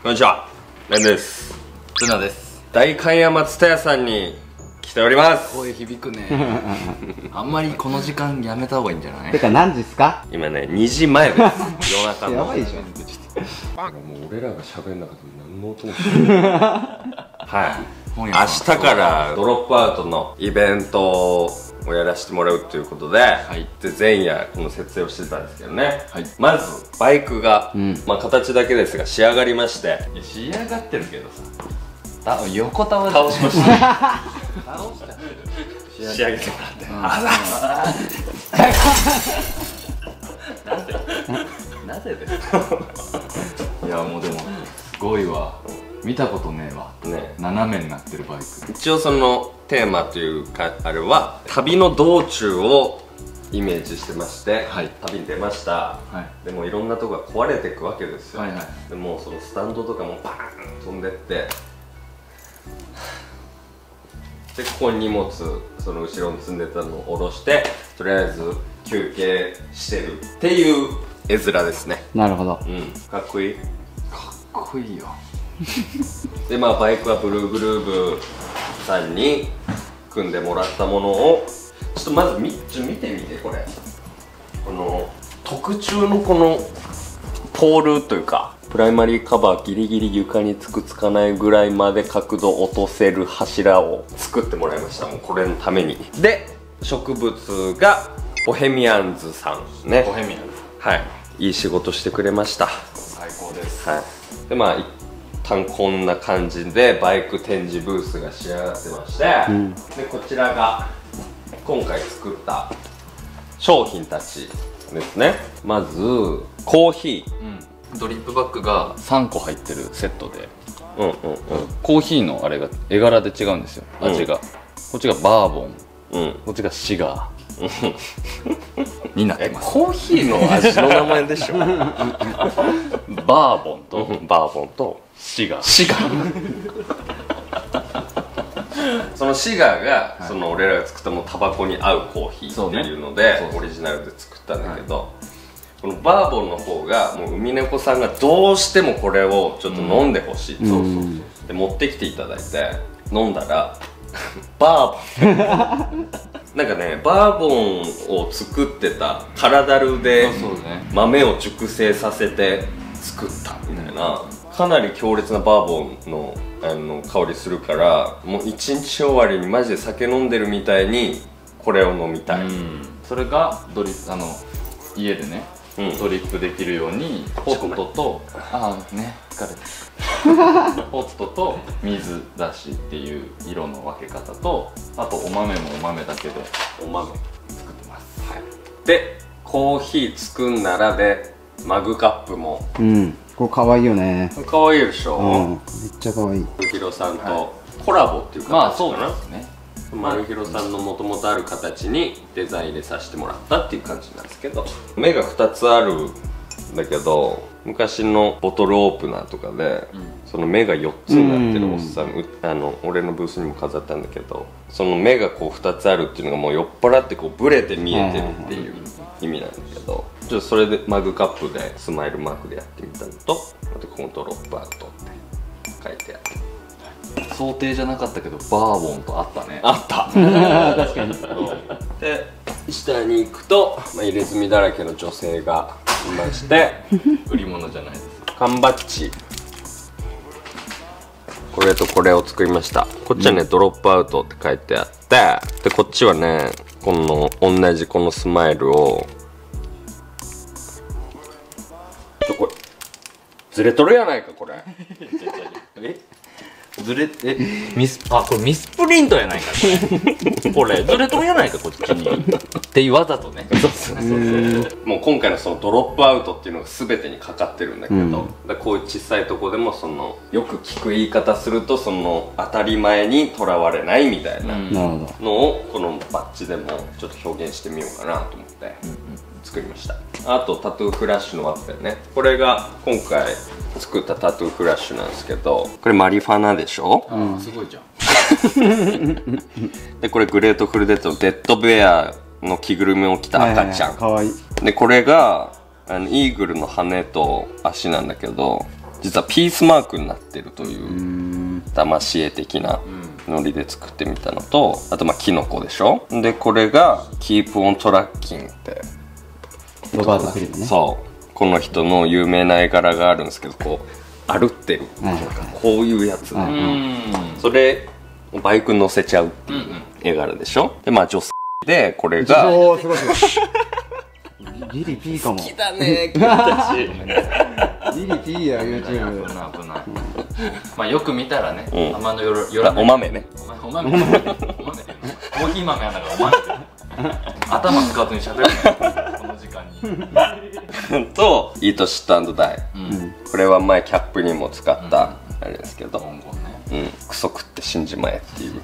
こんにちは。レンです。ツナです。大観山蔦屋さんに来ております。声響くね。あんまりこの時間やめた方がいいんじゃない？てか何時っすか？今ね2時前です。夜中の。やばいでしょもう俺らが喋んなかったら何の音もしない。はい。明日からドロップアウトのイベントをやらせてもらうということで,、い。で前夜この設営をしてたんですけどね、はい。まずバイクが、ん。まあ、形だけですが仕上がりまして。仕上がってるけどさ。た横たわ倒しました。倒した仕上げてもらって、なぜで？すか？いやもうでもすごいわ。見たことねえわ。ね斜めになってるバイク。一応そのテーマというかあれは旅の道中をイメージしてまして、はい。旅に出ました、はい。でもいろんなとこが壊れていくわけですよ、はいはい。でもうそのスタンドとかもバーン飛んでってでここに荷物その後ろに積んでたのを下ろしてとりあえず休憩してるっていう絵面ですね。なるほど。うん。かっこいい。かっこいいよ。でまあバイクはブルーグルーブさんに組んでもらったものをちょっとまずみちょ見てみてこれ。この特注のこのポールというかプライマリーカバーギリギリ床につくつかないぐらいまで角度落とせる柱を作ってもらいました。もうこれのために。で植物がボヘミアンズさんねボヘミアンズはいいい仕事してくれました最高ですはい、でまあ一旦こんな感じでバイク展示ブースが仕上がってまして、ん。でこちらが今回作った商品たちですね。まずコーヒうん。ドリップバッグが3個入ってるセットで。ーうんうん。コーヒーのあれが絵柄で違うんですよ。味が、こっちがバーボン。うんうん。こっちがシガーになってえます。コーヒーの味の名前でしょ。バーボンとバーボンとシガー。シガー。そのシガーが、その俺らが作ったもうタバコに合うコーヒーっていうのでオリジナルで作ったんだけど、このバーボンの方がもう海猫さんがどうしてもこれをちょっと飲んでほしい、そうそうそうで持ってきていただいて飲んだら バーボン なんかねバーボンを作ってた空だるでそうそうね。豆を熟成させて作ったみたいなかなり強烈なバーボンのあの香りするからもう一日終わりにマジで酒飲んでるみたいにこれを飲みたい、それがドリあの家でね、うんドリップできるようにポットとああね疲れた。ポットと 水出しっていう色の分け方とあとお豆もお豆だけでお豆。作ってます。はい。でコーヒー作んならでマグカップも。うん。これかわいいよね。可愛いでしょ、うん。めっちゃかわい。い丸広さんとコラボっていう形かな、まあそうですね丸広さんのもともとある形にデザイン入れさせてもらったっていう感じなんですけど。目が2つあるんだけど昔のボトルオープナーとかで、その目が4つになってるおっさん、うあの俺のブースにも飾ったんだけどその目がこう2つあるっていうのがもう酔っ払ってこうブレて見えてるっていう意味なんだけど。ちょっとそれでマグカップでスマイルマークでやってみたのとあとこのドロップアウトって書いてある想定じゃなかったけどバーボンとあったね。あった。確かに。で下に行くと、まあ、入れ墨だらけの女性がいまして 売り物じゃないです。缶バッジ。これとこれを作りました。こっちはね、ドロップアウトって書いてあってでこっちはねこの同じこのスマイルをちょこれずれとるやないかこれ。え？ずれえ？ミスあこれミスプリントやないか これこれずれとるやないかこっちに。っていうわざとね。もう今回のそのドロップアウトっていうのが全てにかかってるんだけど、うん。こういう小さいとこでもそのよく聞く言い方するとその当たり前にとらわれないみたいなのをこのバッジでもちょっと表現してみようかなと思って作りました。あとタトゥーフラッシュのワッペンね。これが今回作ったタトゥーフラッシュなんですけどこれマリファナでしょ、すごいじゃん。でこれグレートフルデッドのデッドベアの着ぐるみを着た赤ちゃん、かわいい。でこれがあのイーグルの羽と足なんだけど実はピースマークになってるというだまし絵的なノリで作ってみたのとあとまあキノコでしょ？でこれが「Keep on Trucking」ってロバート・フィルムね。そう。この人の有名な絵柄があるんですけどこう歩ってる。はいはいこういうやつ、はいうん。それバイクに乗せちゃうっていう絵柄でしょ？でまあ女性でこれがおーすごいすごい。リリピーかも。好きだね君たち。リリピーや YouTube 危ない危な。いまあよく見たらね、うん。あんまのよろよらあお豆ね。お前お豆。お豆。コーヒー豆やんだからお豆。頭使わずに喋るなこの時間にと「イートシットダイ」うんこれは前キャップにも使ったあれですけど、うん、クソ食って死んじまえっていう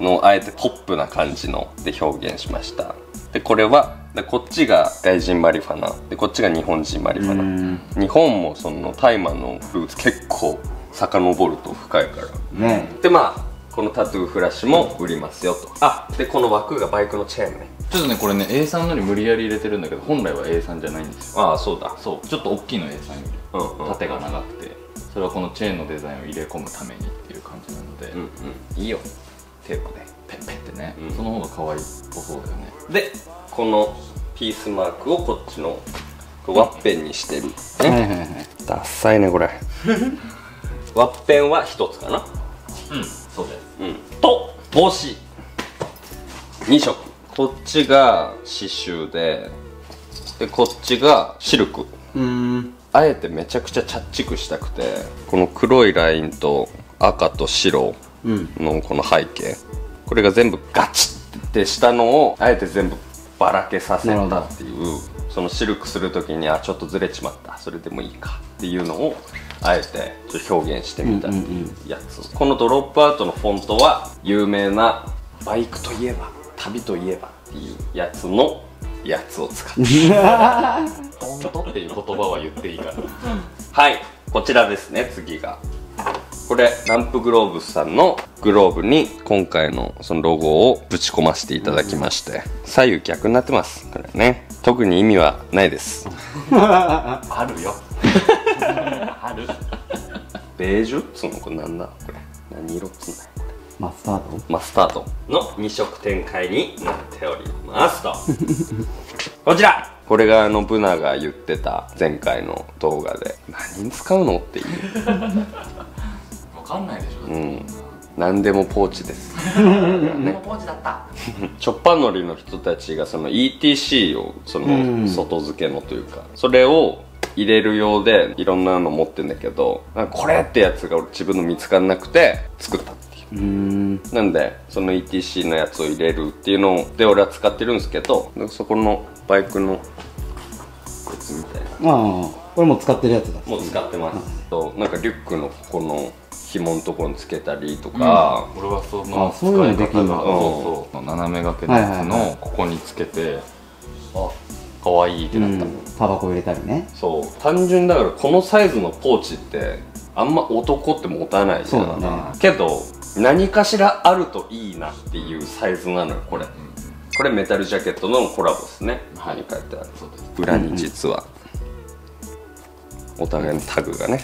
のをあえてポップな感じので表現しました。でこれはでこっちが外人マリファナ。でこっちが日本人マリファうん。ナ日本もその大麻のルーツ結構遡ると深いから。ね。でまあこのタトゥーフラッシュも売りますよと。あでこの枠がバイクのチェーンねちょっとねこれね A3 のに無理やり入れてるんだけど本来は A3 じゃないんですよ。ああそうだ。そう。ちょっと大きいの A3 よりうんうん。縦が長くてそれはこのチェーンのデザインを入れ込むためにっていう感じなので、うんうん。いいよ。テープでペッペってね、うん。その方が可愛いっぽそうだよね。でこのピースマークをこっちのワッペンにしてる、はいはいはい。ダッサいねこれ。ワッペンは一つかな。うんそうです。うん。と帽子。2色こっちが刺繍ででこっちがシルク。うーん。あえてめちゃくちゃチャッチくしたくてこの黒いラインと赤と白うん。のこの背景。これが全部ガチッてしたのをあえて全部ばらけさせたっていう。そのシルクする時にあちょっとずれちまった。それでもいいか。っていうのをあえてちょっと表現してみたっていうやつ、このドロップアウトのフォントは有名なバイクといえば旅といえばっていうやつのやつを使って。本当っていう言葉は言っていいから はいこちらですね。次がこれランプグローブスさんのグローブに今回のそのロゴをぶち込ませていただきまして左右逆になってますこれね。特に意味はないです。あるよ。ある。ベージュっつうの？これなんだ？これ。何色っつうんだよマスタード？マスタードの2色展開になっておりますと。こちら。これがあのブナが言ってた前回の動画で何に使うのっていう。わかんないでしょ。うん。何でもポーチです。ね。ポーチだった。チョッパ乗りの人たちがその ETC をそうん。の外付けのというかそれを入れるようでいろんなの持ってんだけどこれってやつが俺自分の見つからなくて作ったなんでその ETC のやつを入れるっていうので俺は使ってるんですけどそこのバイクのやつみたいな。ああこれもう使ってるやつだ。もう使ってます、となんかリュックのここの紐のところにつけたりとか、俺はそのあそういうのできんの？使い方がそうそう。斜め掛けのやつのここにつけてあ。可愛いってうなった、ん。タバコ入れたりね。そう。単純にだからこのサイズのポーチってあんま男って持たないじゃん。そうだね。けど何かしらあるといいなっていうサイズなのよこれ。これメタルジャケットのコラボですね。はい。ここに書いてある。そうです。裏に実は。お互いのタグがね。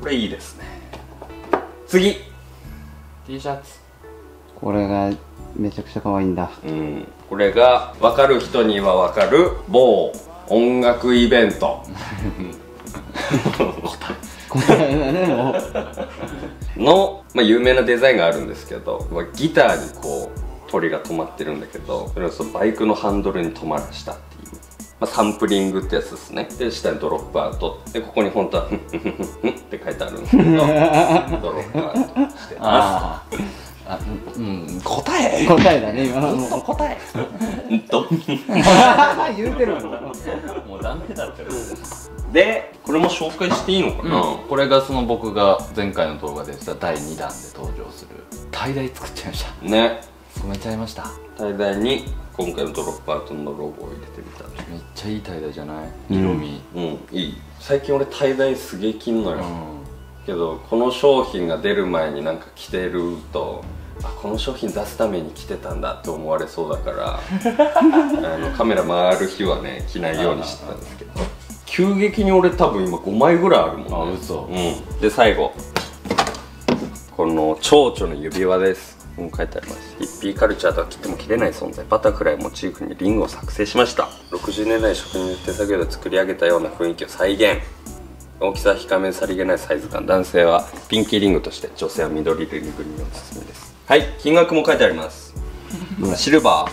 これいいですね。次。T シャツ。これがめちゃくちゃ可愛いんだ。うん。これが分かる人には分かる某音楽イベント。の、まあ、有名なデザインがあるんですけど、まあギターにこう鳥が止まってるんだけどそれをそのバイクのハンドルに止まらしたっていう、まあ、サンプリングってやつですね。で下にドロップアウトでここに本当は「ふんふんふんふん」って書いてあるんですけど ドロップアウトしてまあーあうん答え。答えだね今の。もう答え。すうん。と言うてるもんもうダメだって。でこれも紹介していいのかな、これがその僕が前回の動画でした第2弾で登場する。tie dye 作っちゃいました。ね。染めちゃいました。大々に今回のドロップアウトのロゴを入れてみた。めっちゃいい tie dye じゃない？うん。色味。うんいい。最近俺大々すげえ着んのよ、うん。けどこの商品が出る前になんか着てるとあこの商品出すために着てたんだって思われそうだから あのカメラ回る日はね着ないようにしてたんですけど。急激に俺多分今5枚ぐらいあるもんね。あ嘘。うん。で最後。この蝶々の指輪です。もう書いてあります。ヒッピーカルチャーとは切っても切れない存在。バタフライをモチーフにリングを作成しました。60年代職人の手作業で作り上げたような雰囲気を再現。大きさは控めさりげないサイズ感。男性はピンキーリングとして女性は緑リングにおすすめですはい金額も書いてあります。シルバ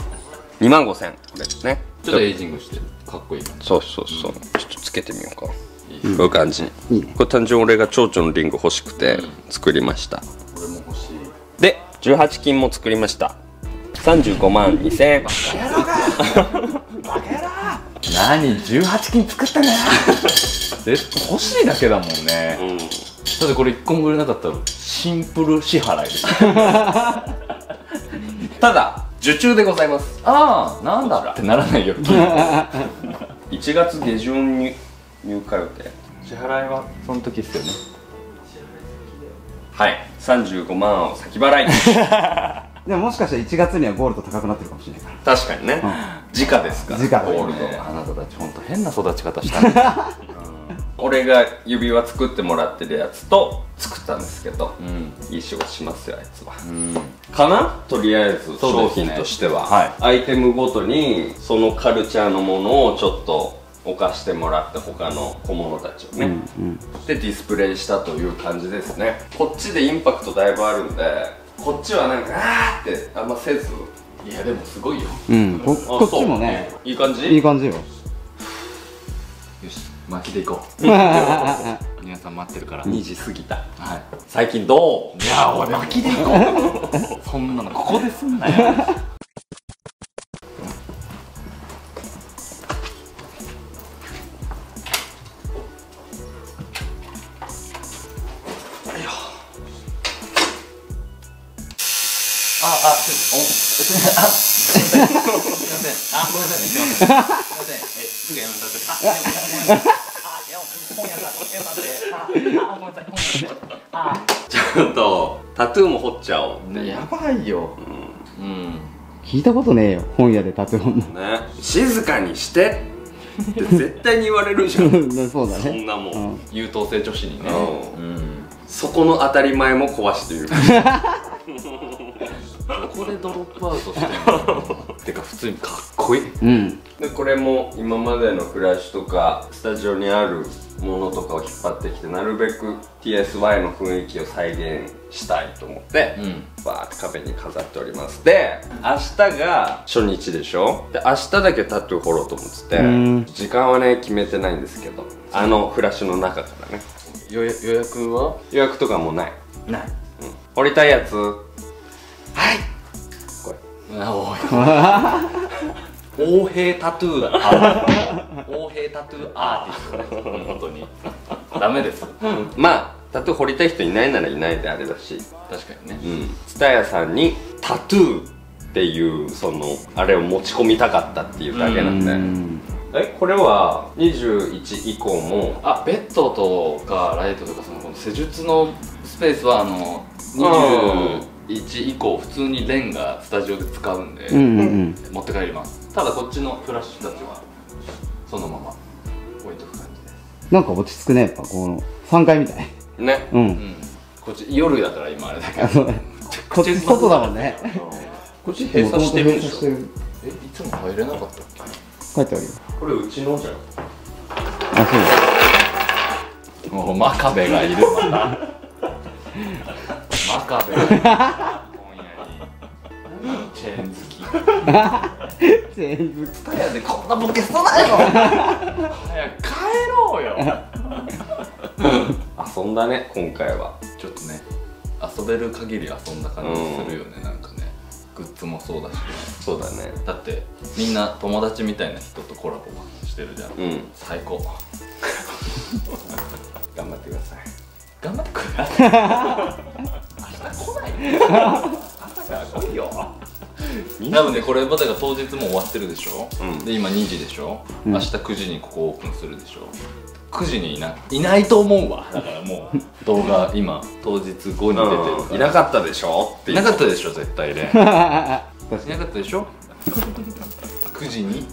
ー2万5000これですね。ちょっとエイジングしてかっこいいそうそうそう、ちょっとつけてみようか。いいこういう感じ。にいいねこれ単純に俺が蝶々のリング欲しくて作りました、俺も欲しい。で18金も作りました。35万2000円。何？18金作ったね。で欲しいだけだもんね、うんだってこれ1個も売れなかったらシンプル支払いです。ただ受注でございます。ああなんだ。ってならないよ。1月下旬に入荷予定。支払いはその時っすよね。はい。35万を先払い。でももしかしたら1月にはゴールド高くなってるかもしれないから。確かにね、直ですから。直だゴールド。あなたたち本当変な育ち方したね俺が指輪作ってもらってるやつと作ったんですけど、うん。いい仕事しますよあいつは。うん。かな？とりあえず商品としては、はい。アイテムごとにそのカルチャーのものをちょっと置かしてもらって他の小物たちをね、うんでディスプレイしたという感じですね。こっちでインパクトだいぶあるんでこっちはなんかあーってあんませず。いやでもすごいよ。うん。こっちもねいい感じ？いい感じよ巻きでいこう。皆さん待ってるから、2時過ぎた。はい。最近どう？いや俺巻きでいこう。そんなのここですんなよ。あ、あ、すみません、あ、ごめんなさい。ね、すみません、すぐやめさせて、ちょっとタトゥーも彫っちゃおうやばいよ。うん。聞いたことねえよ本屋でタトゥー本のね。静かにして。って絶対に言われるじゃん。そうだそねんなもん、うん。優等生女子にね。ううん。そこの当たり前も壊している。どこでドロップアウトしてんの。てか普通にかっこいい。うん。でこれも今までの暮らしとかスタジオにあるものとかを引っ張ってきてなるべく TSY の雰囲気を再現したいと思って、うん。バーって壁に飾っております。で明日が初日でしょ？で明日だけタトゥー彫ろうと思っててうん。時間はね決めてないんですけどあのフラッシュの中からね。予約は？予約とかもない、ない。うん、彫りたいやつ？はい。これ。あ、おい。王兵タトゥーだ。あ王兵タトゥーアーティストね。本当に。ダメです。まあタトゥー彫りたい人いないならいないであれだし確かにね。うん蔦屋さんにタトゥーっていうそのあれを持ち込みたかったっていうだけなんで、うんえこれは21以降も？あ、ベッドとかライトとかそのこの施術のスペースはあの21以降普通にレンガスタジオで使うんで、うんうんうん持って帰りますただこっちのフラッシュたちはそのまま置いとく感じです。なんか落ち着くねやっぱこの3階みたい。ね。ううん。んこっち夜だから今あれだけどこっち外だもんね。こっち閉鎖してるんでしょ。えいつも入れなかったっけ？書いてあるよ。これうちのじゃん。あもう真壁がいる。真壁がいる。今夜 に。チェーン好き。そうだ全部蔦屋でこんなボケそうだよ。早く帰ろうよ。遊んだね今回は。ちょっとね遊べる限り遊んだ感じするよね、なんかね。グッズもそうだし。そうだね。だってみんな友達みたいな人とコラボしてるじゃん、うん。最高。頑張ってください。頑張ってくれ 明日来ない。朝から来いよ多分ねこれまでが当日もう終わってるでしょ、うん。で今2時でしょ、うん。明日9時にここオープンするでしょ？9時にいないないと思うわ。だからもう 動画今当日後に出てるから。いなかったでしょ？っていなかったでしょ絶対 でいなかったでしょ？9時に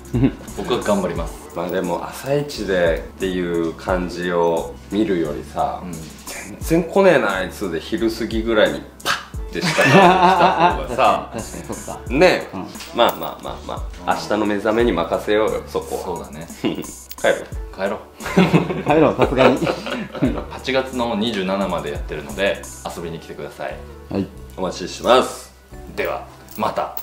僕は頑張ります。まあでも朝一でっていう感じを見るよりさ、うん。全然来ねえなあいつで昼過ぎぐらいにパッて下から来た方がさ。確かにそっか。ね。え、うん。まあまあまあまあ。明日の目覚めに任せようよそこは。そうだね。帰 る帰ろう。帰ろう さすがに。8月の27までやってるので遊びに来てください。はい。お待ちしてます。ではまた